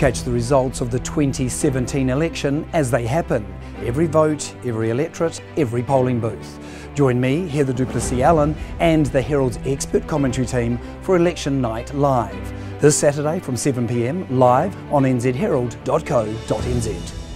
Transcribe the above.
Catch the results of the 2017 election as they happen. Every vote, every electorate, every polling booth. Join me, Heather du Plessis-Allen, and the Herald's expert commentary team for Election Night Live. This Saturday from 7pm, live on nzherald.co.nz.